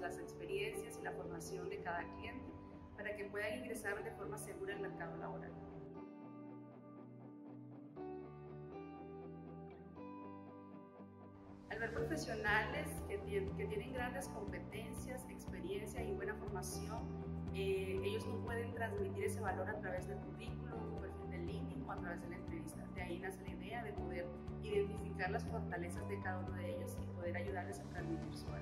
las experiencias y la formación de cada cliente para que puedan ingresar de forma segura al mercado laboral. Al ver profesionales que, que tienen grandes competencias, experiencia y buena formación, eh, ellos no pueden transmitir ese valor a través del currículum, perfil de LinkedIn o a través de la entrevista. De ahí nace la idea de poder identificar las fortalezas de cada uno de ellos y poder ayudarles a transmitir su valor.